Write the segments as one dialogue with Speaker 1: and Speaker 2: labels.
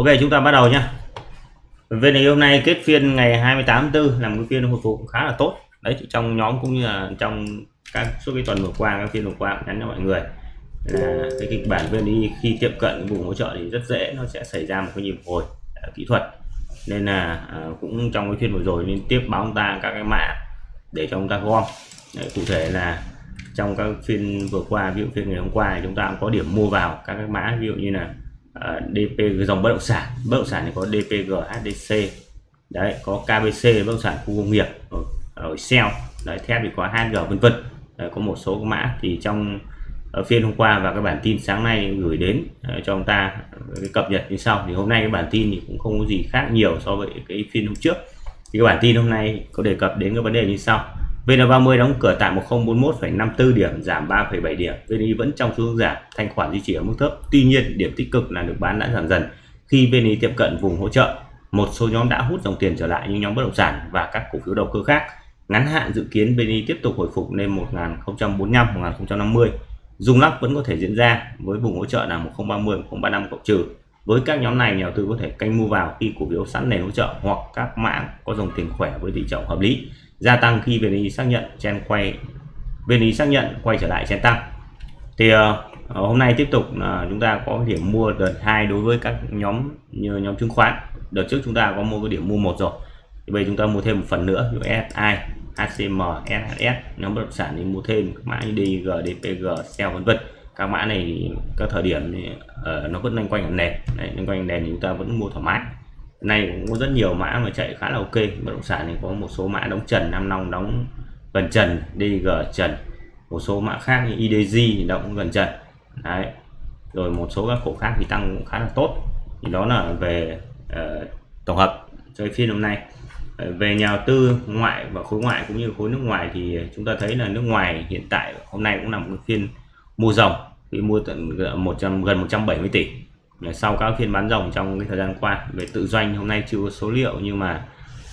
Speaker 1: Ok chúng ta bắt đầu nhá. VN hôm nay kết phiên ngày 28 tháng 4 là một cái phiên hồi phục khá là tốt. Đấy trong nhóm cũng như là trong các suốt cái tuần vừa qua các phiên vừa qua nhắn cho mọi người là cái kịch bản VNI khi tiệm cận vùng hỗ trợ thì rất dễ nó sẽ xảy ra một cái nhịp hồi à, kỹ thuật. Nên là à, cũng trong cái phiên vừa rồi liên tiếp báo ông ta các cái mã để cho ông ta gom. Đấy, cụ thể là trong các phiên vừa qua ví dụ phiên ngày hôm qua thì chúng ta cũng có điểm mua vào các cái mã ví dụ như là Ờ, uh, DP dòng bất động sản. Bất động sản thì có DPG HDC đấy có KBC bất động sản khu công nghiệp ở, ở Shell đấy thép thì có HG vân vân. Có một số mã thì trong ở phiên hôm qua và cái bản tin sáng nay gửi đến uh, cho ông ta cái cập nhật như sau. Thì hôm nay cái bản tin thì cũng không có gì khác nhiều so với cái phiên hôm trước. Thì cái bản tin hôm nay có đề cập đến cái vấn đề như sau. VN30 đóng cửa tại 1041,54 điểm giảm 3,7 điểm. VNI vẫn trong xu hướng giảm thanh khoản duy trì ở mức thấp. Tuy nhiên điểm tích cực là được bán đã giảm dần khi VNI tiệm cận vùng hỗ trợ. Một số nhóm đã hút dòng tiền trở lại như nhóm bất động sản và các cổ phiếu đầu cơ khác. Ngắn hạn dự kiến VNI tiếp tục hồi phục lên 1045 1050 Dung lắc vẫn có thể diễn ra với vùng hỗ trợ là 1030 1035 cộng trừ. Với các nhóm này nhà đầu tư có thể canh mua vào khi cổ phiếu sẵn nền hỗ trợ hoặc các mã có dòng tiền khỏe với tỷ trọng hợp lý gia tăng khi VNI xác nhận chen quay VNI xác nhận quay trở lại chen tăng. Thì uh, hôm nay tiếp tục uh, chúng ta có điểm mua đợt hai đối với các nhóm như nhóm chứng khoán. Đợt trước chúng ta có mua cái điểm mua một rồi. Thì bây giờ chúng ta mua thêm một phần nữa như SI HCM SHS nhóm bất động sản thì mua thêm các mã như DG DPG SEO vân vân. Các mã này các thời điểm thì, uh, nó vẫn loanh quanh nền. Đấy, loanh quanh nền thì chúng ta vẫn mua thoải mái nay cũng có rất nhiều mã mà chạy khá là ok bất động sản thì có một số mã đóng trần nam long đóng gần trần DG trần. Một số mã khác như IDG thì đóng gần trần. Đấy. Rồi một số các cổ khác thì tăng cũng khá là tốt. Thì đó là về uh, tổng hợp cho phiên hôm nay. Ờ, về nhà đầu tư ngoại và khối ngoại cũng như khối nước ngoài thì chúng ta thấy là nước ngoài hiện tại hôm nay cũng là một phiên mua dòng. Khi mua tận 100 gần 170 tỷ sau các phiên bán rồng trong cái thời gian qua về tự doanh hôm nay chưa có số liệu nhưng mà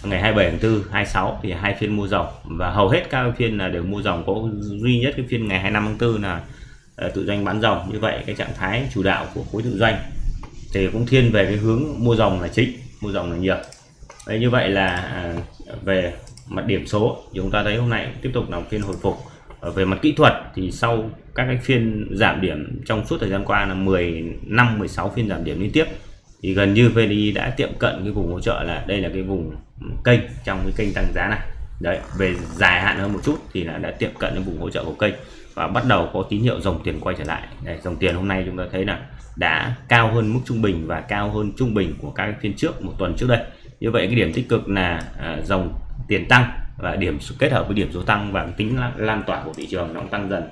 Speaker 1: ngày 27 tháng 4 26 thì hai phiên mua rồng. Và hầu hết các phiên là đều mua rồng có duy nhất cái phiên ngày 25 tháng 4 là ờ, tự doanh bán rồng. Như vậy cái trạng thái chủ đạo của khối tự doanh thì cũng thiên về cái hướng mua rồng là chính mua rồng là nhiều Đấy, như vậy là à, về mặt điểm số chúng ta thấy hôm nay tiếp tục là phiên hồi phục. Ờ, về mặt kỹ thuật thì sau các cái phiên giảm điểm trong suốt thời gian qua là 10 năm 16 phiên giảm điểm liên tiếp thì gần như VNI e đã tiệm cận cái vùng hỗ trợ là đây là cái vùng kênh trong cái kênh tăng giá này. Đấy về dài hạn hơn một chút thì là đã tiệm cận đến vùng hỗ trợ của kênh và bắt đầu có tín hiệu dòng tiền quay trở lại. Đây, dòng tiền hôm nay chúng ta thấy là đã cao hơn mức trung bình và cao hơn trung bình của các phiên trước một tuần trước đây. Như vậy cái điểm tích cực là à, dòng tiền tăng và điểm kết hợp với điểm số tăng và tính lan tỏa của thị trường nó tăng dần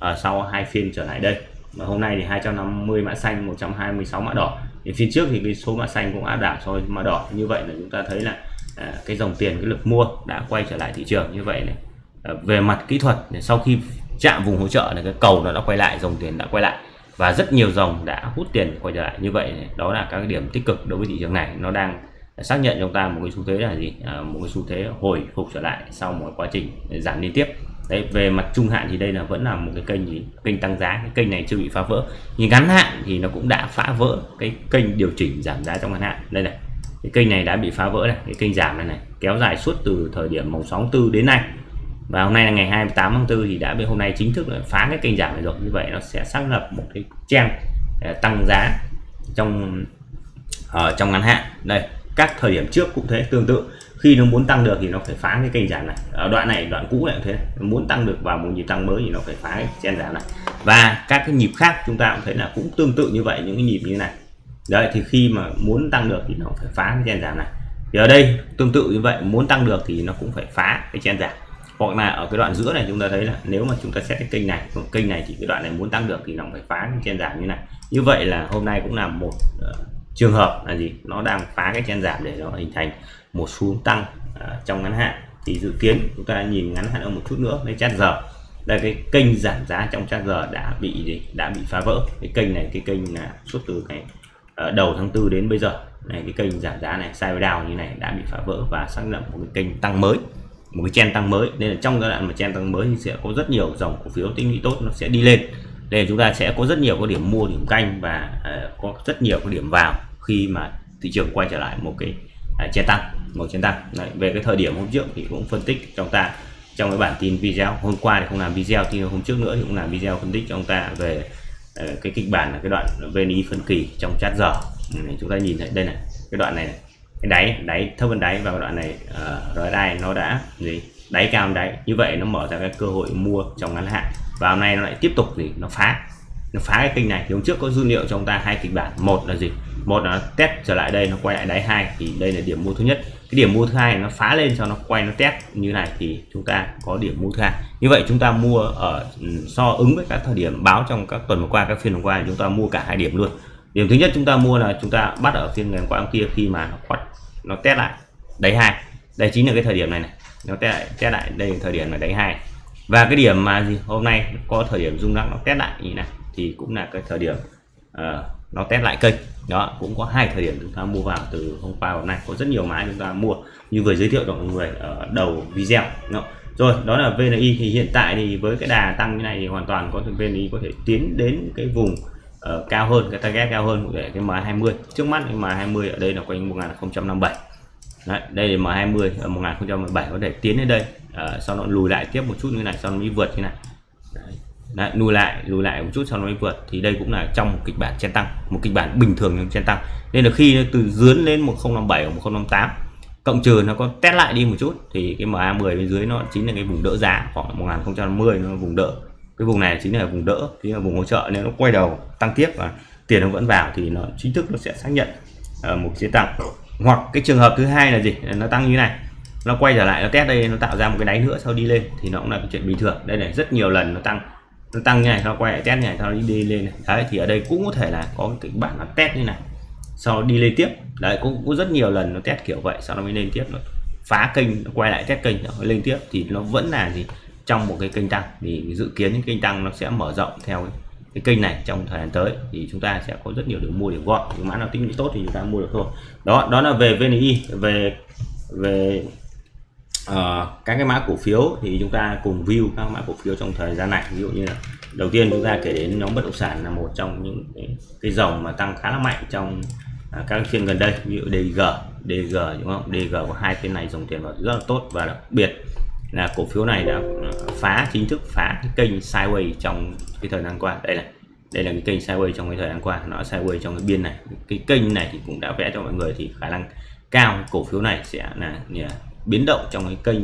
Speaker 1: à, sau hai phiên trở lại đây. Và hôm nay thì 250 mã xanh 126 mã đỏ. Thì phiên trước thì cái số mã xanh cũng áp đảo so với mã đỏ. Như vậy là chúng ta thấy là à, cái dòng tiền cái lực mua đã quay trở lại thị trường như vậy này. À, về mặt kỹ thuật sau khi chạm vùng hỗ trợ này cái cầu nó đã quay lại dòng tiền đã quay lại. Và rất nhiều dòng đã hút tiền quay trở lại như vậy này. đó là các điểm tích cực đối với thị trường này. Nó đang xác nhận cho chúng ta một cái xu thế là gì? À, một cái xu thế hồi phục trở lại sau một quá trình giảm liên tiếp. Đấy về mặt trung hạn thì đây là vẫn là một cái kênh gì? Kênh tăng giá. Cái kênh này chưa bị phá vỡ. Nhưng ngắn hạn thì nó cũng đã phá vỡ cái kênh điều chỉnh giảm giá trong ngắn hạn. Đây này cái kênh này đã bị phá vỡ này cái kênh giảm này này kéo dài suốt từ thời điểm mùng 64 đến nay. Và hôm nay là ngày 28 tháng 4 thì đã bị hôm nay chính thức là phá cái kênh giảm này rồi. Như vậy nó sẽ xác lập một cái trend à, tăng giá trong ở trong ngắn hạn. Đây các thời điểm trước cũng thế tương tự. Khi nó muốn tăng được thì nó phải phá cái kênh giảm này. Ở đoạn này đoạn cũ này cũng thế. Muốn tăng được vào một nhịp tăng mới thì nó phải phá cái chen giảm này. Và các cái nhịp khác chúng ta cũng thấy là cũng tương tự như vậy những cái nhịp như này. Đấy thì khi mà muốn tăng được thì nó phải phá cái chen giảm này. Thì ở đây tương tự như vậy muốn tăng được thì nó cũng phải phá cái chen giảm. Hoặc là ở cái đoạn giữa này chúng ta thấy là nếu mà chúng ta xét cái kênh này kênh này thì cái đoạn này muốn tăng được thì nó phải phá cái chen giảm như này. Như vậy là hôm nay cũng là một uh, trường hợp là gì? Nó đang phá cái chen giảm để nó hình thành một xu hướng tăng uh, trong ngắn hạn. Thì dự kiến chúng ta nhìn ngắn hạn hơn một chút nữa lên chat giờ. Đây cái kênh giảm giá trong chat giờ đã bị gì? Đã bị phá vỡ. Cái kênh này cái kênh là suốt từ cái uh, à, đầu tháng tư đến bây giờ. Này cái kênh giảm giá này sideways down như này đã bị phá vỡ và xác lập một cái kênh tăng mới một cái chen tăng mới. Nên là trong giai đoạn mà chen tăng mới thì sẽ có rất nhiều dòng cổ phiếu tích lũy tốt nó sẽ đi lên nên chúng ta sẽ có rất nhiều các điểm mua điểm canh và uh, có rất nhiều các điểm vào khi mà thị trường quay trở lại một cái à, tăng một trên tăng. Đấy, về cái thời điểm hôm trước thì cũng phân tích cho ta trong cái bản tin video. Hôm qua thì không làm video thì hôm trước nữa thì cũng làm video phân tích cho ông ta về uh, cái kịch bản là cái đoạn VNI phân kỳ trong chat giờ. Này, chúng ta nhìn thấy đây này cái đoạn này, này. Cái đáy đáy thấp hơn đáy và đoạn này à, uh, đây nó đã gì? Đáy cao đáy. Như vậy nó mở ra cái cơ hội mua trong ngắn hạn và hôm nay nó lại tiếp tục gì? Nó phá. Nó phá cái kênh này. Thì hôm trước có dữ liệu cho chúng ta hai kịch bản. Một là gì? Một là test trở lại đây, nó quay lại đáy hai. Thì đây là điểm mua thứ nhất. Cái điểm mua thứ hai nó phá lên cho nó quay nó test như này. Thì chúng ta có điểm mua thứ hai. Như vậy chúng ta mua ở ừ, so ứng với các thời điểm báo trong các tuần vừa qua, các phiên vừa qua, chúng ta mua cả hai điểm luôn. Điểm thứ nhất chúng ta mua là chúng ta bắt ở phiên ngày hôm qua, hôm kia khi mà nó quát nó test lại đáy hai. Đây chính là cái thời điểm này này. Nó test lại test lại đây là thời điểm là đáy hai và cái điểm mà gì hôm nay có thời điểm rung lắc nó test lại như này thì cũng là cái thời điểm uh, nó test lại kênh. Đó cũng có hai thời điểm chúng ta mua vào từ hôm qua hôm nay. Có rất nhiều mã chúng ta mua. Như vừa giới thiệu cho mọi người ở đầu video. Đó. rồi đó là VNI thì hiện tại thì với cái đà tăng như này thì hoàn toàn có thể VNI có thể tiến đến cái vùng uh, cao hơn cái target cao hơn để cái M20 trước mắt cái M20 ở đây là quanh 1057 Đấy, đây là M20 ở 1017 có thể tiến đến đây. Ờ, sau nó lùi lại tiếp một chút như này sau nó mới vượt như này. Đấy. Đấy, lùi lại lùi lại một chút sau nó mới vượt. Thì đây cũng là trong một kịch bản chen tăng một kịch bản bình thường trong chen tăng. Nên là khi nó từ dướn lên 1057 hoặc 1058 cộng trừ nó có test lại đi một chút thì cái MA10 bên dưới nó chính là cái vùng đỡ giá. Khoảng 1050 nó vùng đỡ. Cái vùng này chính là vùng đỡ chính là vùng hỗ trợ. Nếu nó quay đầu tăng tiếp và tiền nó vẫn vào thì nó chính thức nó sẽ xác nhận uh, một chế tăng hoặc cái trường hợp thứ hai là gì? Nó tăng như này nó quay trở lại, nó test đây, nó tạo ra một cái đáy nữa, sau đi lên, thì nó cũng là cái chuyện bình thường. Đây này, rất nhiều lần nó tăng nó tăng như này nó quay lại test như này, sau đó đi lên này. đấy, thì ở đây cũng có thể là có cái kịch bản nó test như này. Sau đi lên tiếp. Đấy, cũng có rất nhiều lần nó test kiểu vậy, sau đó mới lên tiếp. Nó phá kênh, nó quay lại test kênh, nó lên tiếp. Thì nó vẫn là gì? Trong một cái kênh tăng. Thì dự kiến những kênh tăng nó sẽ mở rộng theo cái kênh này trong thời gian tới. Thì chúng ta sẽ có rất nhiều điểm mua, điểm gọn những mã nào tính tốt thì chúng ta mua được thôi. Đó đó là về VNI, về về uh, các cái mã cổ phiếu thì chúng ta cùng view các mã cổ phiếu trong thời gian này. Ví dụ như là đầu tiên chúng ta kể đến nhóm bất động sản là một trong những cái, cái dòng mà tăng khá là mạnh trong uh, các phiên gần đây. Ví dụ DG DG đúng không? DG có hai phiên này dòng tiền vào rất là tốt và đặc biệt là cổ phiếu này đã à, phá chính thức phá cái kênh sideways trong cái thời gian qua. Đây này đây là cái kênh sideways trong cái thời gian qua. Nó sideways trong cái biên này. Cái kênh này thì cũng đã vẽ cho mọi người thì khả năng cao. Cổ phiếu này sẽ là, là biến động trong cái kênh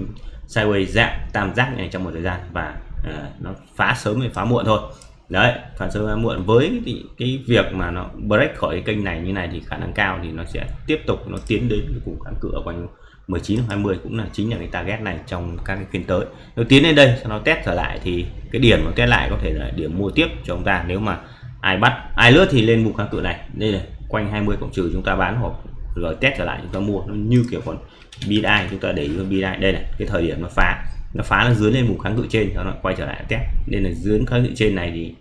Speaker 1: sideways dạng tam giác này trong một thời gian và uh, nó phá sớm hay phá muộn thôi. Đấy phá sớm phá muộn. Với cái, cái việc mà nó break khỏi cái kênh này như này thì khả năng cao thì nó sẽ tiếp tục nó tiến đến cái vùng kháng cự ở quanh 19 20 cũng là chính là cái target này trong các cái phiên tới. Nó tiến lên đây sau nó test trở lại thì cái điểm nó test lại có thể là điểm mua tiếp cho chúng ta. Nếu mà ai bắt ai lướt thì lên vùng kháng cự này. Đây này quanh 20 cộng trừ chúng ta bán hoặc rồi test trở lại chúng ta mua. Nó như kiểu còn BDI chúng ta để ý BDI đây này cái thời điểm nó phá nó phá nó dưới lên vùng kháng cự trên sau nó quay trở lại test. Nên là dưới kháng cự trên này thì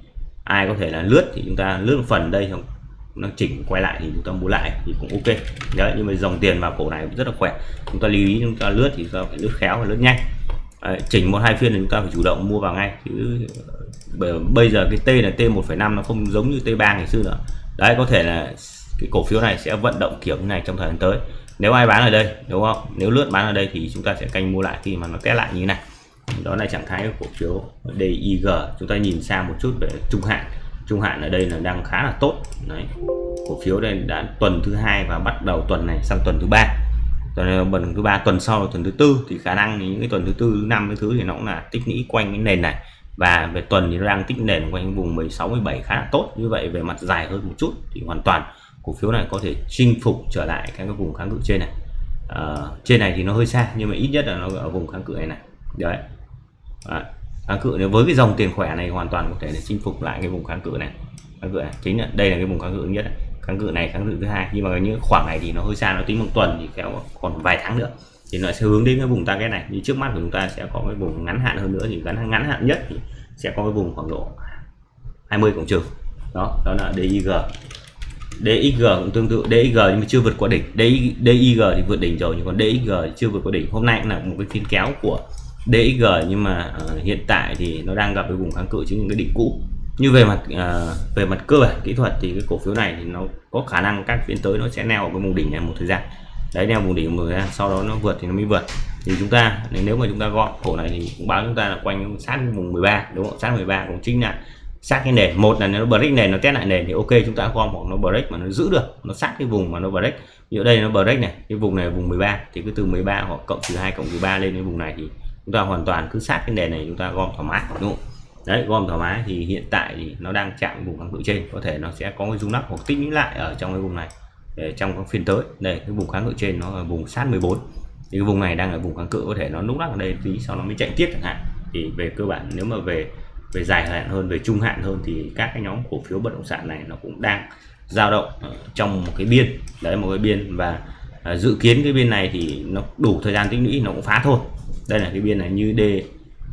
Speaker 1: ai có thể là lướt thì chúng ta lướt một phần đây không, nó chỉnh quay lại thì chúng ta mua lại thì cũng ok. Đấy nhưng mà dòng tiền vào cổ này cũng rất là khỏe. Chúng ta lưu ý chúng ta lướt thì chúng ta phải lướt khéo và lướt nhanh. À, chỉnh một hai phiên thì chúng ta phải chủ động mua vào ngay. Chứ bây giờ cái T là T 1,5 nó không giống như T3 ngày xưa nữa. Đấy có thể là cái cổ phiếu này sẽ vận động kiểu như này trong thời gian tới nếu ai bán ở đây, đúng không? Nếu lướt bán ở đây thì chúng ta sẽ canh mua lại khi mà nó test lại như thế này. Đó là trạng thái của cổ phiếu DIG chúng ta nhìn sang một chút về trung hạn. Trung hạn ở đây là đang khá là tốt. Đấy. Cổ phiếu đây đã tuần thứ hai và bắt đầu tuần này sang tuần thứ ba. Tuần tuần thứ ba, tuần sau tuần thứ tư. Thì khả năng những cái tuần thứ tư, thứ năm cái thứ thì nó cũng là tích lũy quanh cái nền này. Và về tuần thì nó đang tích nền quanh vùng 16 17 khá là tốt. Như vậy về mặt dài hơn một chút thì hoàn toàn cổ phiếu này có thể chinh phục trở lại các cái vùng kháng cự trên này. À, trên này thì nó hơi xa nhưng mà ít nhất là nó ở vùng kháng cự này này. Đấy. À, kháng cự nếu với cái dòng tiền khỏe này hoàn toàn có thể để chinh phục lại cái vùng kháng cự này. Kháng cự này chính là đây là cái vùng kháng cự nhất này. kháng cự này kháng cự thứ hai. Nhưng mà những khoảng này thì nó hơi xa nó tính một tuần thì kéo còn vài tháng nữa. Thì nó sẽ hướng đến cái vùng target này. Như trước mắt của chúng ta sẽ có cái vùng ngắn hạn hơn nữa. Thì ngắn ngắn hạn nhất thì sẽ có cái vùng khoảng độ 20 cộng trừ. Đó đó là DIG DXG cũng tương tự DXG nhưng mà chưa vượt qua đỉnh. DIG thì vượt đỉnh rồi nhưng còn DXG chưa vượt qua đỉnh. Hôm nay cũng là một cái phiên kéo của DXG nhưng mà uh, hiện tại thì nó đang gặp cái vùng kháng cự chính những cái đỉnh cũ. Như về mặt uh, về mặt cơ bản kỹ thuật thì cái cổ phiếu này thì nó có khả năng các phiên tới nó sẽ neo ở cái vùng đỉnh này một thời gian. Đấy neo vùng đỉnh một thời gian sau đó nó vượt thì nó mới vượt. Thì chúng ta nếu mà chúng ta gom cổ này thì cũng báo chúng ta là quanh sát vùng 13 đúng không? Sát 13 cũng chính là sát cái nền. Một là nó break nền nó test lại nền thì ok, chúng ta gom hoặc nó break mà nó giữ được, nó sát cái vùng mà nó break như ở đây nó break này, cái vùng này vùng 13 thì cứ từ 13 hoặc cộng trừ 2 cộng trừ 3 lên cái vùng này thì chúng ta hoàn toàn cứ sát cái nền này, chúng ta gom thoải mái, đúng không? Đấy, gom thoải mái thì hiện tại thì nó đang chạm vùng kháng cự trên. Có thể nó sẽ có cái rung lắc hoặc tích lũy lại ở trong cái vùng này, để trong các phiên tới. Đây, cái vùng kháng cự trên nó ở vùng sát 14 thì cái vùng này đang ở vùng kháng cự, có thể nó lúc lắc ở đây tí, sau nó mới chạy tiếp chẳng hạn. Thì về cơ bản, nếu mà về về dài hạn hơn, về trung hạn hơn thì các cái nhóm cổ phiếu bất động sản này nó cũng đang dao động ờ, trong một cái biên, đấy, một cái biên. Và ờ, dự kiến cái biên này thì nó đủ thời gian tích lũy, nó cũng phá thôi. Đây là cái biên này như D,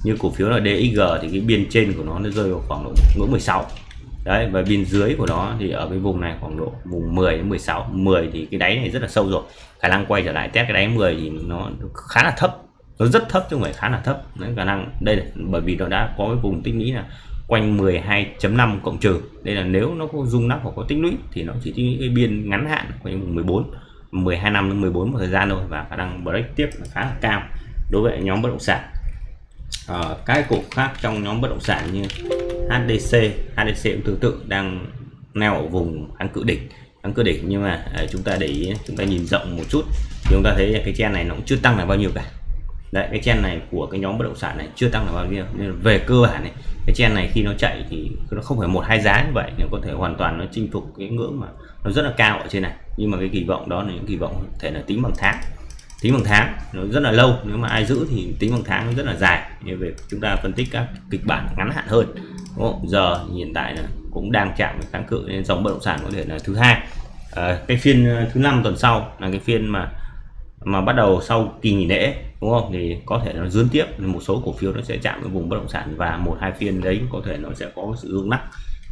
Speaker 1: như cổ phiếu là DXG thì cái biên trên của nó nó rơi vào khoảng độ ngưỡng 16 đấy, và biên dưới của nó thì ở cái vùng này khoảng độ vùng 10 đến 16 10 thì cái đáy này rất là sâu rồi. Khả năng quay trở lại test cái đáy 10 thì nó khá là thấp nó rất thấp chứ không phải khá là thấp. Đấy, khả năng đây là bởi vì nó đã có cái vùng tích lũy là quanh 12.5 cộng trừ. Đây là nếu nó có rung nắp hoặc có tích lũy thì nó chỉ tích lũy cái biên ngắn hạn quanh 14 12 năm đến 14 một thời gian thôi và khả năng break tiếp là khá là cao đối với nhóm bất động sản. Ờ, à, các cổ khác trong nhóm bất động sản như HDC HDC cũng tương tự đang neo ở vùng kháng cự đỉnh. Kháng cự đỉnh nhưng mà à, chúng ta để ý chúng ta nhìn rộng một chút thì chúng ta thấy cái chen này nó cũng chưa tăng là bao nhiêu cả đấy cái chen này của cái nhóm bất động sản này chưa tăng là bao nhiêu. Nên về cơ bản này cái chen này khi nó chạy thì nó không phải một hai giá như vậy nó có thể hoàn toàn nó chinh phục cái ngưỡng mà nó rất là cao ở trên này. Nhưng mà cái kỳ vọng đó là những kỳ vọng thể là tính bằng tháng. Tính bằng tháng nó rất là lâu. Nếu mà ai giữ thì tính bằng tháng nó rất là dài. Như về chúng ta phân tích các kịch bản ngắn hạn hơn. Đúng không? giờ hiện tại là cũng đang chạm với kháng cự nên dòng bất động sản có thể là thứ hai. À, cái phiên ờ, thứ năm tuần sau là cái phiên mà mà bắt đầu sau kỳ nghỉ lễ, đúng không? Thì có thể nó dướn tiếp, một số cổ phiếu nó sẽ chạm với vùng bất động sản và một, hai phiên đấy có thể nó sẽ có sự rung lắc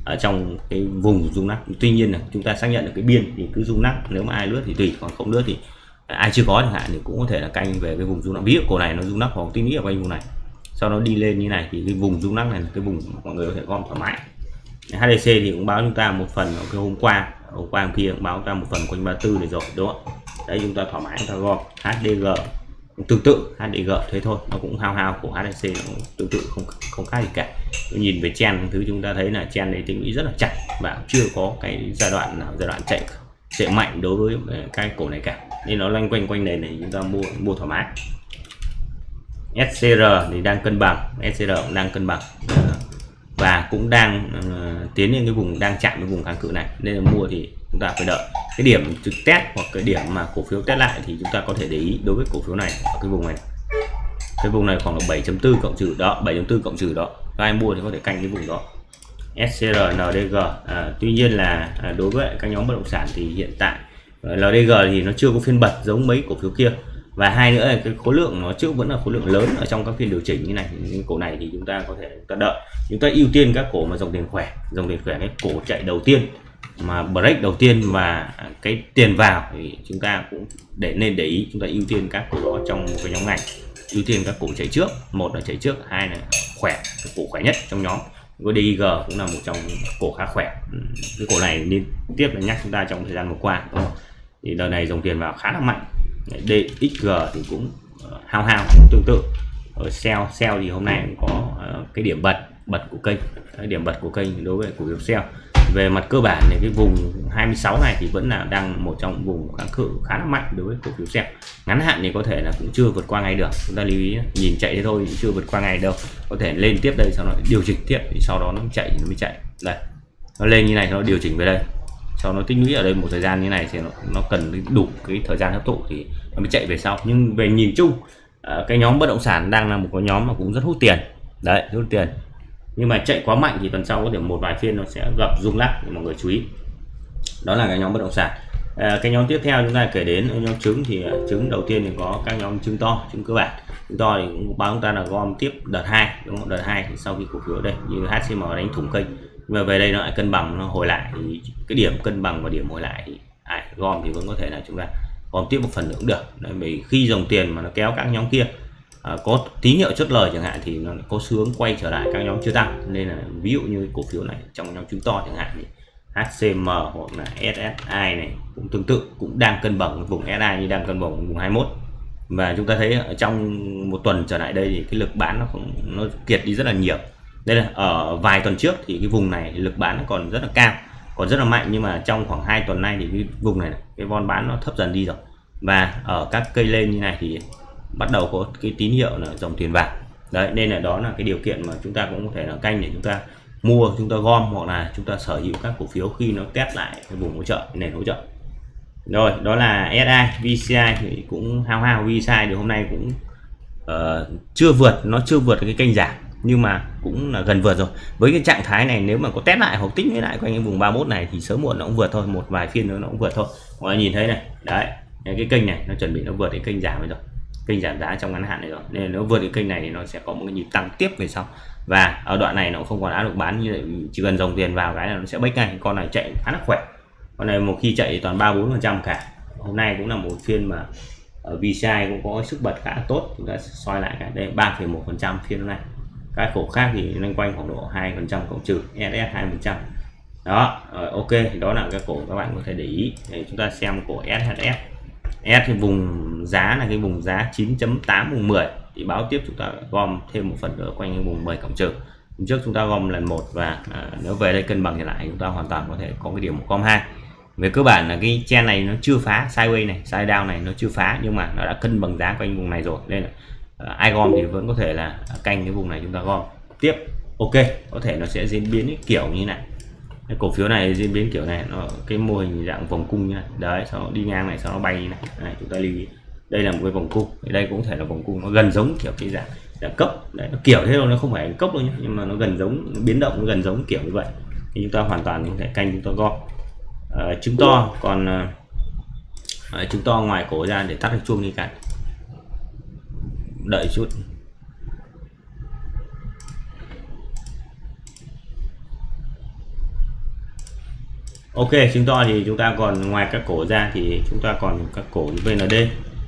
Speaker 1: ở trong cái vùng rung lắc. Tuy nhiên là chúng ta xác nhận được cái biên thì cứ rung lắc, nếu mà ai lướt thì tùy, còn không lướt thì ai chưa có chẳng hạn thì cũng có thể là canh về cái vùng rung lắc. Ví dụ cổ này nó rung lắc hoặc tinh nghĩ ở quanh vùng này, sau đó đi lên như này thì cái vùng rung lắc này là cái vùng mọi người có thể gom thoải mái. HDC thì cũng báo chúng ta một phần ở cái hôm qua. Hôm qua, hôm kia cũng báo chúng ta một phần quanh 34 này rồi, đúng không? Đấy, chúng ta thoải mái, chúng ta gom HDG tương tự HDG thế thôi, nó cũng hao hao của HDC nó cũng tương tự, không không khác gì cả. Nhìn về chen thứ chúng ta thấy là chen đấy tính lũy rất là chặt và chưa có cái giai đoạn nào, giai đoạn chạy chạy mạnh đối với cái cổ này cả. Nên nó loanh quanh quanh này này, chúng ta mua mua thoải mái. SCR thì đang cân bằng SCR cũng đang cân bằng và cũng đang uh, tiến lên cái vùng đang chạm cái vùng kháng cự này. Nên là mua thì chúng ta phải đợi. Cái điểm trực test hoặc cái điểm mà cổ phiếu test lại thì chúng ta có thể để ý đối với cổ phiếu này ở cái vùng này. Cái vùng này khoảng là 7.4 cộng trừ đó 7.4 cộng trừ đó. Các em mua thì có thể canh cái vùng đó. SCR NDG à, tuy nhiên là à, đối với các nhóm bất động sản thì hiện tại ờ, à, LDG thì nó chưa có phiên bật giống mấy cổ phiếu kia và hai nữa là cái khối lượng nó trước vẫn là khối lượng lớn ở trong các phiên điều chỉnh như này. Những cổ này thì chúng ta có thể chúng ta đợi. Chúng ta ưu tiên các cổ mà dòng tiền khỏe. Dòng tiền khỏe cái cổ chạy đầu tiên, mà break đầu tiên và cái tiền vào thì chúng ta cũng để nên để ý. Chúng ta ưu tiên các cổ đó trong cái nhóm ngành. Ưu tiên các cổ chạy trước. Một là chạy trước, hai là khỏe, cái cổ khỏe nhất trong nhóm. Cái DIG cũng là một trong cổ khá khỏe. Cái cổ này liên tiếp là nhắc chúng ta trong thời gian vừa qua, đúng không? thì đợt này dòng tiền vào khá là mạnh. DXG thì cũng ờ, hao hao, cũng tương tự. Ở sell sell thì hôm nay cũng có ờ, cái điểm bật bật của kênh. Cái điểm bật của kênh đối với cổ phiếu sell về mặt cơ bản thì cái vùng 26 này thì vẫn là đang một trong vùng kháng cự khá là mạnh đối với cổ phiếu sell ngắn hạn thì có thể là cũng chưa vượt qua ngay được. Chúng ta lưu ý, nhìn chạy thế thôi chưa vượt qua ngày đâu. Có thể lên tiếp đây, sau đó điều chỉnh tiếp thì sau đó nó chạy, nó mới chạy. Đây, nó lên như này nó điều chỉnh về đây cho nó tích lũy ở đây một thời gian như này thì nó, nó cần đủ cái thời gian hấp thụ thì nó mới chạy về sau. Nhưng về nhìn chung ờ, cái nhóm bất động sản đang là một cái nhóm mà cũng rất hút tiền. Đấy hút tiền. Nhưng mà chạy quá mạnh thì tuần sau có thể một vài phiên nó sẽ gặp rung lắc mọi người chú ý. Đó là cái nhóm bất động sản. À, cái nhóm tiếp theo chúng ta kể đến nhóm trứng thì ờ, trứng đầu tiên thì có các nhóm trứng to trứng cơ bản. Trứng to thì cũng báo chúng ta là gom tiếp đợt hai đúng không? Đợt hai thì sau khi cổ phiếu đây như HCM đánh thủng kênh mà về đây nó lại cân bằng nó hồi lại. Thì cái điểm cân bằng và điểm hồi lại thì à, gom thì vẫn có thể là chúng ta gom tiếp một phần nữa cũng được. Đấy, vì khi dòng tiền mà nó kéo các nhóm kia à, có tín hiệu chốt lời chẳng hạn thì nó có xu quay trở lại các nhóm chưa tăng. Nên là ví dụ như cổ phiếu này trong nhóm chứng to chẳng hạn thì HCM hoặc là SSI này cũng tương tự cũng đang cân bằng vùng SI như đang cân bằng vùng 21 và chúng ta thấy ở trong một tuần trở lại đây thì cái lực bán nó cũng nó kiệt đi rất là nhiều đây là ở vài tuần trước thì cái vùng này lực bán còn rất là cao còn rất là mạnh nhưng mà trong khoảng 2 tuần nay thì cái vùng này cái von bán nó thấp dần đi rồi. Và ở các cây lên như này thì bắt đầu có cái tín hiệu là dòng tiền vào. Đấy nên là đó là cái điều kiện mà chúng ta cũng có thể là canh để chúng ta mua chúng ta gom hoặc là chúng ta sở hữu các cổ phiếu khi nó test lại cái vùng hỗ trợ nền hỗ trợ. Rồi đó là SI VCI thì cũng hao hao VCI thì hôm nay cũng uh, chưa vượt nó chưa vượt cái kênh giảm nhưng mà cũng là gần vượt rồi. Với cái trạng thái này, nếu mà có test lại hoặc tích lại quanh cái vùng 31 này thì sớm muộn nó cũng vượt thôi. Một vài phiên nữa nó cũng vượt thôi. Mọi người nhìn thấy này. Đấy, cái kênh này nó chuẩn bị nó vượt cái kênh giảm rồi. Kênh giảm giá trong ngắn hạn này rồi. Nên nếu vượt cái kênh này thì nó sẽ có một cái nhịp tăng tiếp về sau. Và ở đoạn này nó không còn áp được bán như vậy. Chỉ cần dòng tiền vào cái là nó sẽ bách ngay. Con này chạy khá là khỏe. Con này một khi chạy toàn ba bốn phần trăm cả. Hôm nay cũng là một phiên mà ở VCI cũng có sức bật khá tốt. Chúng ta soi lại cái đây, ba một phần trăm phiên hôm nay các cổ khác thì loanh quanh khoảng độ hai phần trăm cộng trừ SS hai phần trăm. Đó rồi, ok thì đó là cái cổ các bạn có thể để ý. Để chúng ta xem cổ SHF S thì vùng giá là cái vùng giá 9.8 vùng 10 thì báo tiếp chúng ta gom thêm một phần nữa quanh cái vùng 10 cộng trừ. Hôm trước chúng ta gom lần một và à, nếu về đây cân bằng trở lại chúng ta hoàn toàn có thể có cái điểm một com hai. Về cơ bản là cái chen này nó chưa phá sideways này side down này nó chưa phá nhưng mà nó đã cân bằng giá quanh vùng này rồi. Nên là ai gom thì vẫn có thể là canh cái vùng này chúng ta gom. Tiếp ok có thể nó sẽ diễn biến kiểu như này. Cái cổ phiếu này diễn biến kiểu này nó cái mô hình dạng vòng cung như này. Đấy sau nó đi ngang này sau nó bay như này, này chúng ta lưu ý. Đây là một cái vòng cung. Đây cũng thể là vòng cung nó gần giống kiểu cái dạng dạng cấp, đấy nó kiểu thế thôi nó không phải cấp đâu nhé nhưng mà nó gần giống biến động nó gần giống kiểu như vậy. Thì chúng ta hoàn toàn có thể canh chúng ta gom. Ờ, à, chứng to còn à, trứng to ngoài cổ ra để tắt cái chuông đi cả đợi chút. Ok chứng to thì chúng ta còn ngoài các cổ ra thì chúng ta còn các cổ VND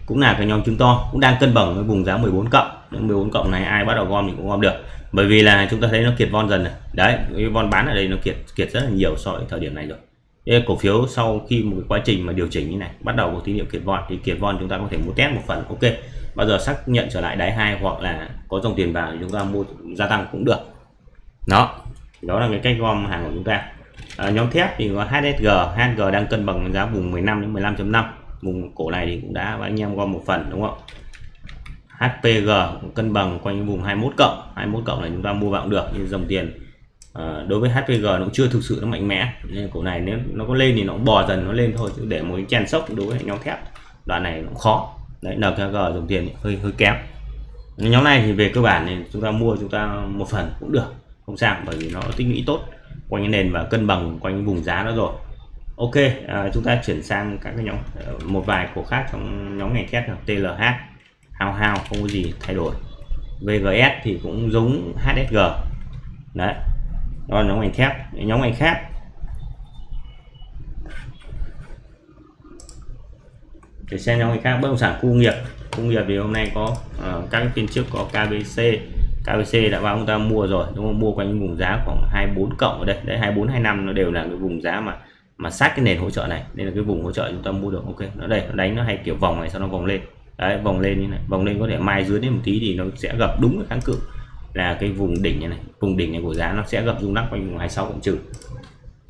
Speaker 1: cũng là cái nhóm chứng to cũng đang cân bằng với vùng giá 14 cộng. 14 cộng này ai bắt đầu gom thì cũng gom được. Bởi vì là chúng ta thấy nó kiệt von dần này. Đấy cái von bán ở đây nó kiệt kiệt rất là nhiều so với thời điểm này rồi. Đây, cổ phiếu sau khi một cái quá trình mà điều chỉnh như này bắt đầu có tín hiệu kiệt von. Thì kiệt von chúng ta có thể mua test một phần ok bao giờ xác nhận trở lại đáy hai hoặc là có dòng tiền vào thì chúng ta mua gia tăng cũng được. Đó đó là cái cách gom hàng của chúng ta. À, nhóm thép thì có HSG HSG đang cân bằng giá vùng 15 đến 15.5 vùng cổ này thì cũng đã anh em gom một phần đúng không HPG cân bằng quanh vùng 21 cộng. 21 cộng này chúng ta mua vào cũng được nhưng dòng tiền à, đối với HPG nó cũng chưa thực sự nó mạnh mẽ. Nên cổ này nếu nó có lên thì nó bò dần nó lên thôi chứ để một cái chen sốc đối với nhóm thép đoạn này nó cũng khó đấy NKG dòng tiền hơi hơi kém. Nhóm này thì về cơ bản thì chúng ta mua chúng ta một phần cũng được không sao bởi vì nó tích lũy tốt quanh cái nền và cân bằng quanh vùng giá đó rồi. Ok à, chúng ta chuyển sang các cái nhóm ờ, một vài cổ khác trong nhóm ngành thép là TLH hao hao không có gì thay đổi. VGS thì cũng giống HSG đấy đó là nhóm ngành thép. Nhóm ngành khác để xem nhóm người khác bất động sản khu nghiệp. Khu nghiệp thì hôm nay có uh, các phiên trước có KBC KBC đã báo chúng ta mua rồi đúng không? Mua quanh vùng giá khoảng 24 cộng ở đây. Đấy 24 25 nó đều là cái vùng giá mà mà sát cái nền hỗ trợ này. Nên là cái vùng hỗ trợ chúng ta mua được ok. Nó đây nó đánh nó hay kiểu vòng này sau nó vòng lên. Đấy vòng lên như này. Vòng lên có thể mai dưới đến một tí thì nó sẽ gặp đúng cái kháng cự là cái vùng đỉnh này, này. Vùng đỉnh này của giá nó sẽ gặp rung lắc quanh vùng 26 cộng trừ.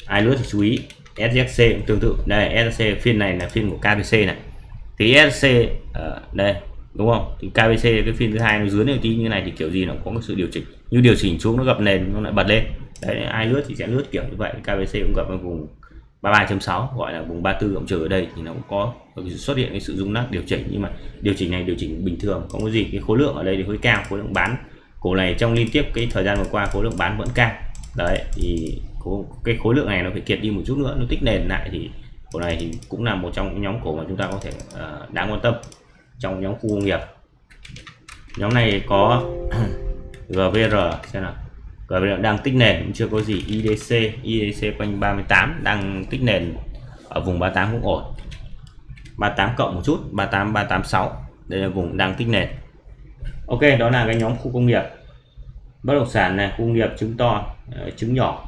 Speaker 1: Ai nữa thì chú ý SJC cũng tương tự. Đây SJC phiên này là phiên của KBC này thì SC ở đây, đúng không? Thì KBC cái phiên thứ hai nó dưới này tí như này thì kiểu gì nó có cái sự điều chỉnh. Như điều chỉnh xuống nó gặp nền, nó lại bật lên. Đấy, ai lướt thì sẽ lướt kiểu như vậy. KBC cũng gặp ở vùng 33.6 gọi là vùng 34 cộng trừ ở đây thì nó cũng có xuất hiện cái sự rung lắc điều chỉnh. Nhưng mà điều chỉnh này điều chỉnh bình thường, không có gì. Cái khối lượng ở đây thì hơi cao, khối lượng bán cổ này trong liên tiếp cái thời gian vừa qua khối lượng bán vẫn cao. Đấy, thì cái khối lượng này nó phải kiệt đi một chút nữa, nó tích nền lại thì cổ này thì cũng là một trong những nhóm cổ mà chúng ta có thể uh, đáng quan tâm trong nhóm khu công nghiệp. Nhóm này có GVR xem nào. GVR đang tích nền cũng chưa có gì. IDC IDC quanh 38 đang tích nền ở vùng 38 cũng ổn. 38 cộng một chút 38 386 đây là vùng đang tích nền. Ok đó là cái nhóm khu công nghiệp. Bất động sản này khu công nghiệp trứng to ờ, trứng nhỏ.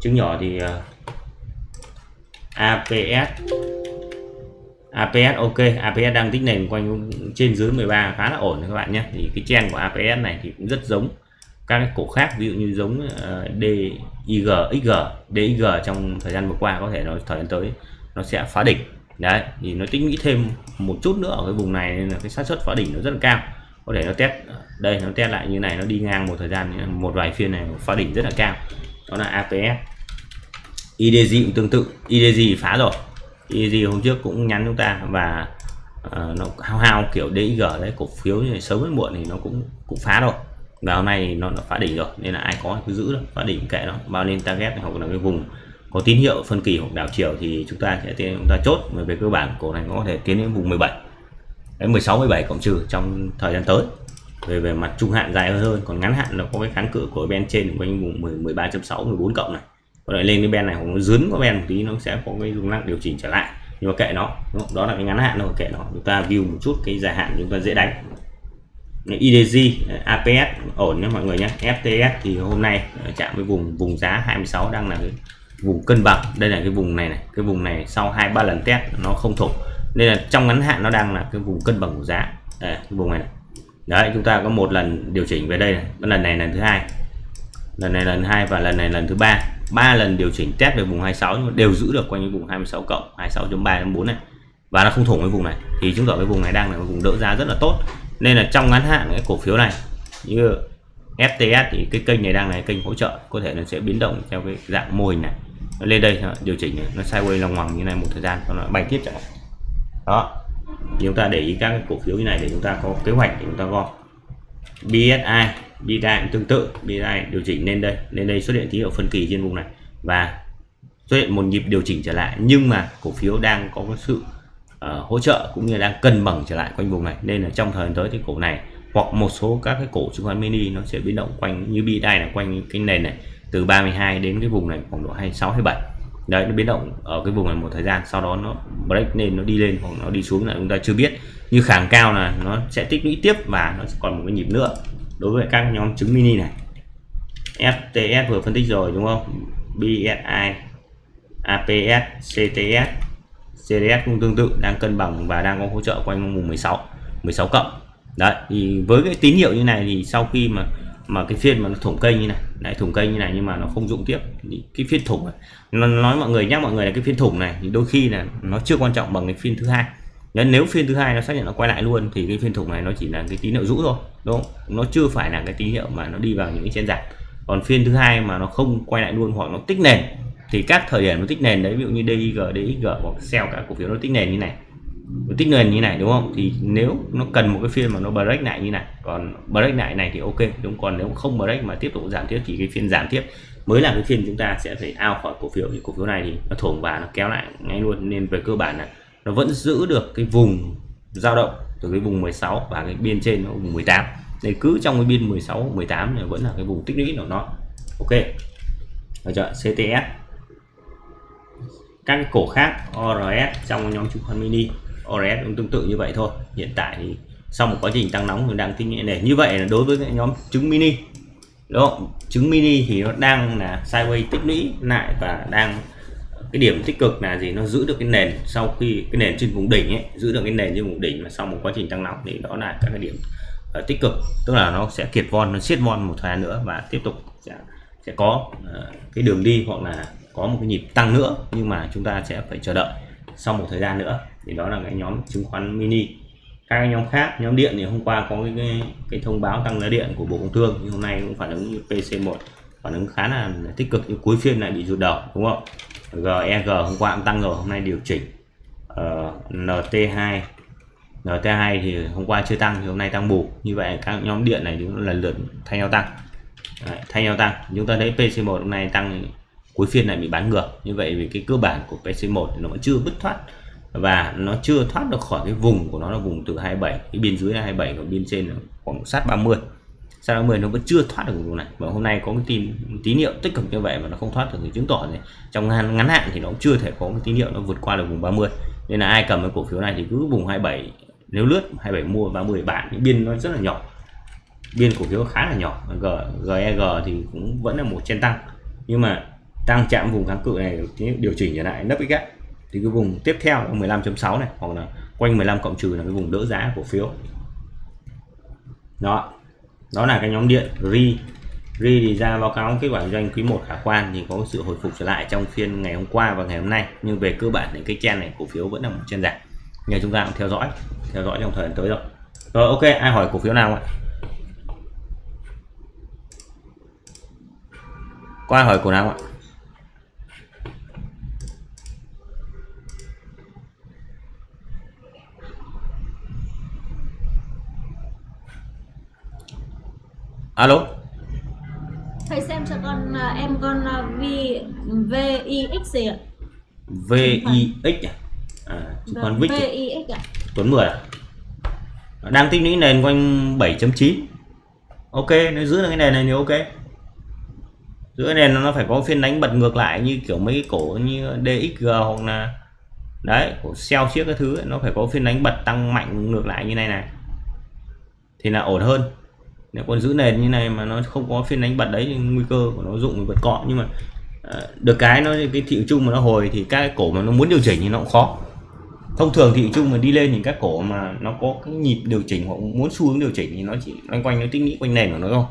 Speaker 1: Trứng nhỏ thì uh, APS APS ok APS đang tích nền quanh trên dưới 13 khá là ổn các bạn nhé. Thì cái chen của APS này thì cũng rất giống các cái cổ khác, ví dụ như giống ờ, DIG XG DIG trong thời gian vừa qua, có thể nó thời gian tới nó sẽ phá đỉnh. Đấy, thì nó tích nghĩ thêm một chút nữa ở cái vùng này nên là cái xác suất phá đỉnh nó rất là cao. Có thể nó test, đây, nó test lại như này, nó đi ngang một thời gian, một vài phiên này phá đỉnh rất là cao. Đó là APS IDG cũng tương tự. IDG phá rồi. IDG hôm trước cũng nhắn chúng ta và uh, nó hao hao kiểu DIG đấy cổ phiếu như sớm hay muộn thì nó cũng cũng phá rồi. Và hôm nay nó đã phá đỉnh rồi nên là ai có cứ giữ đó phá đỉnh kệ nó. Bao lên target hoặc là cái vùng có tín hiệu phân kỳ hoặc đảo chiều thì chúng ta sẽ tiến chúng ta chốt về cơ bản. Cổ này có thể tiến đến vùng 17 đến 16 17 cộng trừ trong thời gian tới. Về về mặt trung hạn dài hơn còn ngắn hạn nó có cái kháng cự của bên trên quanh vùng 10 13.6 14 cộng này còn lại lên cái ben này hoặc nó dướn có ben một tí nó sẽ có cái dung năng điều chỉnh trở lại. Nhưng mà kệ nó đó là cái ngắn hạn thôi kệ nó. Chúng ta view một chút cái dài hạn chúng ta dễ đánh. IDG APS ổn nhé mọi người nhé. FTS thì hôm nay ờ, chạm với vùng vùng giá 26 đang là cái vùng cân bằng. Đây là cái vùng này này cái vùng này sau hai ba lần test nó không thủng nên là trong ngắn hạn nó đang là cái vùng cân bằng của giá. À, cái vùng này, này. Đấy chúng ta có một lần điều chỉnh về đây này. Lần này lần thứ hai. Lần này lần hai và lần này lần thứ ba ba lần điều chỉnh test về vùng 26 nhưng mà đều giữ được quanh cái vùng 26 cộng 26.3 4 này. Và nó không thủng cái vùng này. Thì chứng tỏ cái vùng này đang là vùng đỡ giá rất là tốt. Nên là trong ngắn hạn cái cổ phiếu này, như FTS thì cái kênh này đang là kênh hỗ trợ, có thể nó sẽ biến động theo cái dạng mô hình này. Nó lên đây điều chỉnh nó sideways lòng ngoằng như này một thời gian, nó bay tiếp trở lại. Đó. Thì chúng ta để ý các cổ phiếu như này để chúng ta có kế hoạch, để chúng ta gom. BSI BSI cũng tương tự BSI điều chỉnh lên đây. Lên đây xuất hiện tín hiệu phân kỳ trên vùng này. Và xuất hiện một nhịp điều chỉnh trở lại. Nhưng mà cổ phiếu đang có sự uh, hỗ trợ cũng như đang cân bằng trở lại quanh vùng này. Nên là trong thời gian tới thì cổ này hoặc một số các cái cổ chứng khoán mini nó sẽ biến động quanh như BSI là quanh cái nền này từ 32 đến cái vùng này khoảng độ 26 27 đấy nó biến động ở cái vùng này một thời gian sau đó nó break lên nó đi lên hoặc nó đi xuống là chúng ta chưa biết. Như kháng cao là nó sẽ tích lũy tiếp và nó sẽ còn một cái nhịp nữa đối với các nhóm chứng mini này. FTS vừa phân tích rồi đúng không? BSI APS CTS CDS cũng tương tự đang cân bằng và đang có hỗ trợ quanh vùng 16 16 cộng. Đấy thì với cái tín hiệu như này thì sau khi mà mà cái phiên mà nó thủng cây như này lại thủng cây như này nhưng mà nó không dụng tiếp cái phiên thủng này, nó nói mọi người nhắc mọi người là cái phiên thủng này thì đôi khi là nó chưa quan trọng bằng cái phiên thứ hai nên nếu phiên thứ hai nó xác nhận nó quay lại luôn thì cái phiên thủng này nó chỉ là cái tín hiệu rũ thôi đúng không? Nó chưa phải là cái tín hiệu mà nó đi vào những cái trên giảm. Còn phiên thứ hai mà nó không quay lại luôn hoặc nó tích nền thì các thời điểm nó tích nền đấy ví dụ như DIG, DXG hoặc sell cả cổ phiếu nó tích nền như này. Nó tích nền như này đúng không? Thì nếu nó cần một cái phiên mà nó break lại như này còn break lại này thì ok đúng còn nếu không break mà tiếp tục giảm tiếp thì cái phiên giảm tiếp mới là cái phiên chúng ta sẽ phải out khỏi cổ phiếu. Thì cổ phiếu này thì nó thủng và nó kéo lại ngay luôn. Nên về cơ bản là nó vẫn giữ được cái vùng dao động từ cái vùng 16 và cái biên trên nó vùng 18 nên cứ trong cái biên 16 18 này vẫn là cái vùng tích lũy của nó. Ok. Ở chợ CTS các cái cổ khác ORS trong nhóm chứng khoán mini ORS cũng tương tự như vậy thôi. Hiện tại thì sau một quá trình tăng nóng mình đang kinh nhẹ này như vậy là đối với cái nhóm chứng mini đó chứng mini thì nó đang là sideways tích lũy lại và đang cái điểm tích cực là gì? Nó giữ được cái nền sau khi cái nền trên vùng đỉnh ấy giữ được cái nền trên vùng đỉnh mà sau một quá trình tăng nóng thì đó là các cái điểm uh, tích cực. Tức là nó sẽ kiệt von nó siết von một thời gian nữa và tiếp tục sẽ sẽ có uh, cái đường đi hoặc là có một cái nhịp tăng nữa nhưng mà chúng ta sẽ phải chờ đợi sau một thời gian nữa. Thì đó là cái nhóm chứng khoán mini. Các nhóm khác nhóm điện thì hôm qua có cái, cái, cái thông báo tăng giá điện của bộ công thương nhưng hôm nay cũng phản ứng như pc1 phản ứng khá là tích cực nhưng cuối phiên lại bị rụt đầu đúng không? GEG hôm qua cũng tăng rồi hôm nay điều chỉnh. Uh, NT2 NT2 thì hôm qua chưa tăng thì hôm nay tăng bù. Như vậy các nhóm điện này cũng lần lượt thay nhau tăng. Đấy, thay nhau tăng. Chúng ta thấy PC1 hôm nay tăng cuối phiên này bị bán ngược. Như vậy vì cái cơ bản của PC1 thì nó vẫn chưa bứt thoát. Và nó chưa thoát được khỏi cái vùng của nó là vùng từ 27 cái biên dưới là 27 và biên trên là khoảng sát 30 sát 30 nó vẫn chưa thoát được vùng này. Và hôm nay có cái tin tín hiệu tích cực như vậy mà nó không thoát được thì chứng tỏ này trong ngắn, ngắn hạn thì nó cũng chưa thể có cái tín hiệu nó vượt qua được vùng 30 nên là ai cầm cái cổ phiếu này thì cứ vùng 27 nếu lướt 27 mua 30 bạn thì biên nó rất là nhỏ. Biên cổ phiếu khá là nhỏ. G, GEG thì cũng vẫn là một trên tăng. Nhưng mà tăng chạm vùng kháng cự này điều chỉnh trở lại nấp gap thì cái vùng tiếp theo là 15.6 này hoặc là quanh 15 cộng trừ là cái vùng đỡ giá cổ phiếu. Đó đó là cái nhóm điện ri ri thì ra báo cáo kết quả doanh quý 1 khả quan thì có sự hồi phục trở lại trong phiên ngày hôm qua và ngày hôm nay. Nhưng về cơ bản thì cái chen này cổ phiếu vẫn là một chân giảm. Nhờ chúng ta cũng theo dõi theo dõi trong thời gian tới rồi. Rồi, ok, ai hỏi cổ phiếu nào ạ? Có ai hỏi cổ nào ạ? Alo?
Speaker 2: Thầy xem cho con à, em con à, V VIX gì ạ?
Speaker 1: VIX à, à còn VIX à?
Speaker 2: VIX ạ.
Speaker 1: Tuấn 10 à? Đang tích lũy nền quanh 7.9 ok nếu giữ được cái nền này thì ok. Giữ cái nền nó phải có phiên đánh bật ngược lại như kiểu mấy cái cổ như DXG hoặc là đấy cổ xeo chiếc cái thứ ấy, nó phải có phiên đánh bật tăng mạnh ngược lại như này này. Thì là ổn hơn nếu còn giữ nền như này mà nó không có phiên đánh bật đấy thì nguy cơ của nó dụng bật cọ. Nhưng mà à, được cái nó cái thị chung mà nó hồi thì các cổ mà nó muốn điều chỉnh thì nó cũng khó. Thông thường thị chung mà đi lên thì các cổ mà nó có cái nhịp điều chỉnh hoặc muốn xu hướng điều chỉnh thì nó chỉ loanh quanh nó tích nghĩ quanh nền của nó thôi.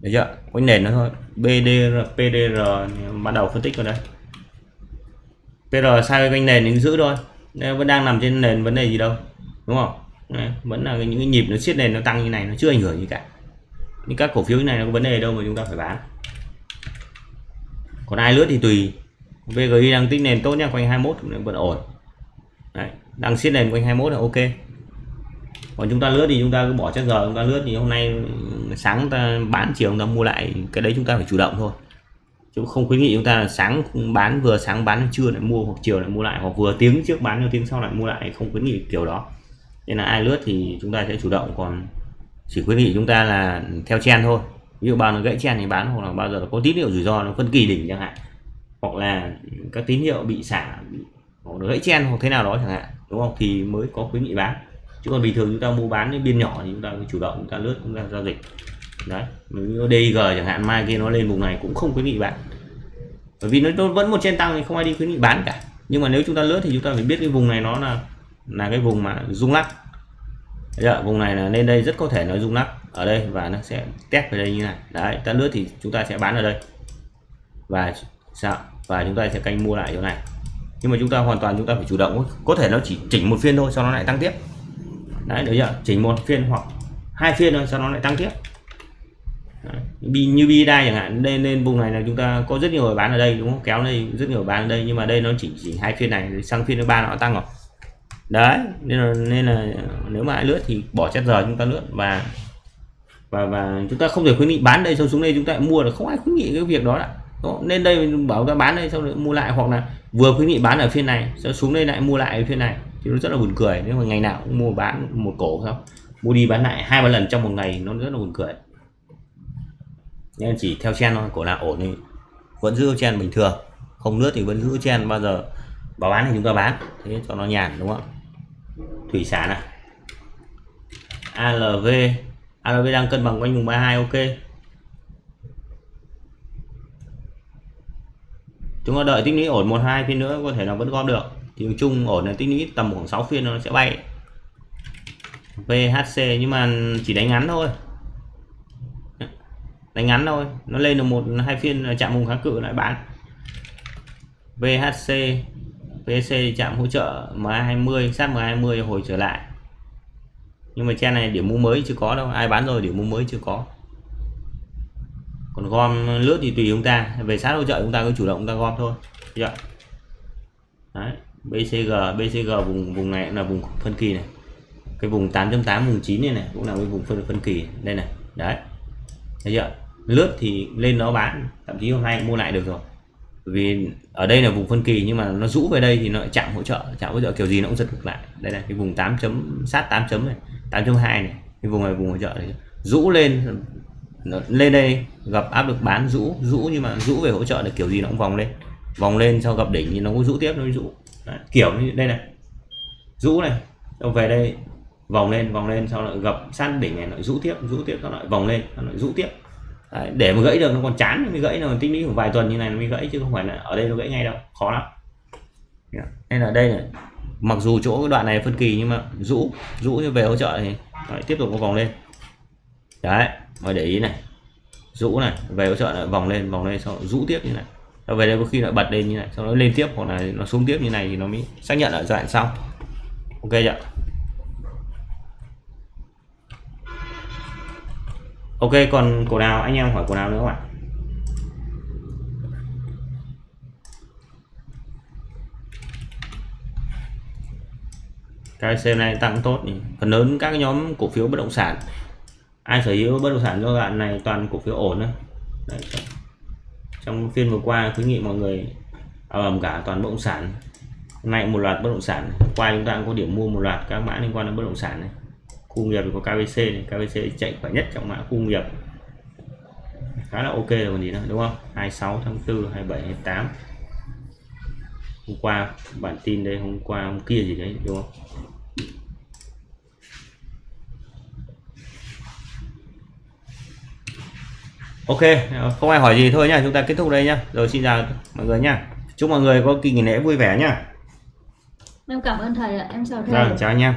Speaker 1: Được chưa? Quanh nền nó thôi. BDR PDR bắt đầu phân tích rồi đây PR sai quanh nền thì giữ thôi. Nên vẫn đang nằm trên nền vấn đề gì đâu. Đúng không? Đấy, vẫn là những cái nhịp nó siết nền nó tăng như này nó chưa ảnh hưởng gì cả. Nhưng các cổ phiếu như này nó có vấn đề đâu mà chúng ta phải bán? Còn ai lướt thì tùy. VGI đang tích nền tốt nha quanh 21 vẫn ổn. Đấy, đang siết nền quanh 21 là ok. Còn chúng ta lướt thì chúng ta cứ bỏ chất giờ chúng ta lướt thì hôm nay sáng ta bán chiều chúng ta mua lại cái đấy chúng ta phải chủ động thôi. Chứ không khuyến nghị chúng ta là sáng bán vừa sáng bán trưa lại mua hoặc chiều lại mua lại hoặc vừa tiếng trước bán cho tiếng sau lại mua lại không khuyến nghị kiểu đó nên là ai lướt thì chúng ta sẽ chủ động, còn chỉ khuyến nghị chúng ta là theo chen thôi. Ví dụ bao nó gãy chen thì bán, hoặc là bao giờ có tín hiệu rủi ro, nó phân kỳ đỉnh chẳng hạn. Hoặc là các tín hiệu bị xả, bị, hoặc nó gãy chen hoặc thế nào đó chẳng hạn, đúng không? Thì mới có khuyến nghị bán. Chứ còn bình thường chúng ta mua bán những biên nhỏ thì chúng ta chủ động, chúng ta lướt, chúng ta giao dịch. Đấy nếu DG chẳng hạn, mai kia nó lên vùng này cũng không khuyến nghị bán. Bởi vì nó vẫn một trên tăng thì không ai đi khuyến nghị bán cả. Nhưng mà nếu chúng ta lướt thì chúng ta phải biết cái vùng này nó là là cái vùng mà rung lắc. Đấy, vùng này là lên đây rất có thể nó rung lắc ở đây và nó sẽ test về đây như này. Đấy ta lướt thì chúng ta sẽ bán ở đây. Và sao và chúng ta sẽ canh mua lại chỗ này. Nhưng mà chúng ta hoàn toàn chúng ta phải chủ động. Có thể nó chỉ chỉnh một phiên thôi sau nó lại tăng tiếp. Đấy được chưa? Chỉnh một phiên hoặc hai phiên thôi sau nó lại tăng tiếp. Đấy. như bi đai chẳng hạn nên nên vùng này là chúng ta có rất nhiều người bán ở đây đúng không? Kéo đây rất nhiều bán ở đây nhưng mà đây nó chỉ chỉ hai phiên này sang phiên thứ ba nó tăng rồi đấy, nên là nên là nếu mà ai lướt thì bỏ chết giờ chúng ta lướt và và và chúng ta không thể khuyến nghị bán đây xong xuống đây chúng ta mua là không ai khuyến nghị cái việc đó đã nên đây bảo ta bán đây xong rồi mua lại hoặc là vừa khuyến nghị bán ở phiên này sau xuống đây lại mua lại ở phiên này thì nó rất là buồn cười. Nếu mà ngày nào cũng mua bán một cổ không mua đi bán lại hai ba lần trong một ngày nó rất là buồn cười. Nên chỉ theo chen thôi, cổ nào ổn thì vẫn giữ chen bình thường. Không nước thì vẫn giữ chen bao giờ bảo bán thì chúng ta bán. Thế cho nó nhàn, đúng không? Thủy sản à ALV ALV đang cân bằng quanh vùng 32 ok. Chúng ta đợi tích lũy ổn một hai phiên nữa, có thể là vẫn gom được. Thì chung ổn là tích lũy tầm khoảng 6 phiên nó sẽ bay. VHC nhưng mà chỉ đánh ngắn thôi. Đánh ngắn thôi. Nó lên được một hai phiên chạm vùng kháng cự lại bán VHC Pc chạm hỗ trợ MA20 sát MA20 hồi trở lại. Nhưng mà chen này điểm mua mới chưa có đâu, ai bán rồi điểm mua mới chưa có. Còn gom lướt thì tùy chúng ta, về sát hỗ trợ chúng ta cứ chủ động chúng ta gom thôi. Đấy. BCG BCG vùng vùng này là vùng phân kỳ này. Cái vùng 8.8 vùng 9 này này, cũng là cái vùng phân phân kỳ. Đây này, đấy. Thấy chưa? Lướt thì lên nó bán, thậm chí hôm nay mua lại được rồi vì ở đây là vùng phân kỳ nhưng mà nó rũ về đây thì nó chạm hỗ trợ chạm hỗ trợ kiểu gì nó cũng giật ngược lại. Đây là cái vùng 8 chấm sát 8 chấm này 8.2 này cái vùng này vùng hỗ trợ này. Rũ lên lên đây gặp áp lực bán rũ rũ nhưng mà rũ về hỗ trợ là kiểu gì nó cũng vòng lên. Vòng lên sau gặp đỉnh thì nó cũng rũ tiếp nó rũ. Đấy, kiểu như đây này. Rũ này xong về đây vòng lên vòng lên sau lại gặp sát đỉnh này nó rũ tiếp rũ tiếp sau lại vòng lên nó lại rũ tiếp. Đấy, để mà gãy được nó còn chán mới gãy rồi tích lũy khoảng vài tuần như này nó mới gãy chứ không phải là ở đây nó gãy ngay đâu. Khó lắm. Dạ. Nên là đây này mặc dù chỗ cái đoạn này phân kỳ nhưng mà rũ rũ như về hỗ trợ thì Đấy, tiếp tục có vòng lên. Đấy mọi để ý này. Rũ này về hỗ trợ lại vòng lên vòng lên sau rũ tiếp như này. Sau về đây có khi lại bật lên như này sau đó lên tiếp hoặc là nó xuống tiếp như này thì nó mới xác nhận ở giai đoạn sau. Ok chưa? Ok còn cổ nào? Anh em hỏi cổ nào nữa không ạ? KC này tăng tốt nhỉ. phần lớn các nhóm cổ phiếu bất động sản. Ai sở hữu bất động sản giai đoạn này toàn cổ phiếu ổn đấy, đấy. Trong, phiên vừa qua khuyến nghị mọi người ầm cả toàn bất động sản. Hôm nay một loạt bất động sản. Qua chúng ta cũng có điểm mua một loạt các mã liên quan đến bất động sản này khu nghiệp thì có KBC này KBC chạy khỏe nhất trong mã khu nghiệp. Khá là ok rồi còn gì nữa đúng không? 26 tháng 4 27 28 hôm qua bản tin đây hôm qua hôm kia gì đấy đúng không? Ok không ai hỏi gì thôi nha chúng ta kết thúc đây nhá. Rồi xin chào mọi người nha chúc mọi người có kỳ nghỉ lễ vui vẻ nhá.
Speaker 2: Em cảm ơn thầy ạ em chào thầy.
Speaker 1: Rồi chào anh em